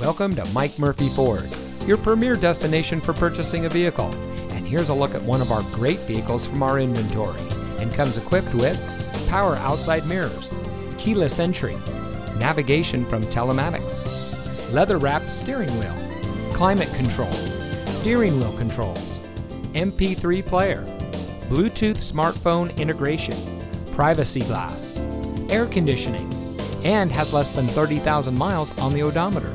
Welcome to Mike Murphy Ford, your premier destination for purchasing a vehicle. And here's a look at one of our great vehicles from our inventory and comes equipped with power outside mirrors, keyless entry, navigation from telematics, leather wrapped steering wheel, climate control, steering wheel controls, MP3 player, Bluetooth smartphone integration, privacy glass, air conditioning, and has less than 30,000 miles on the odometer.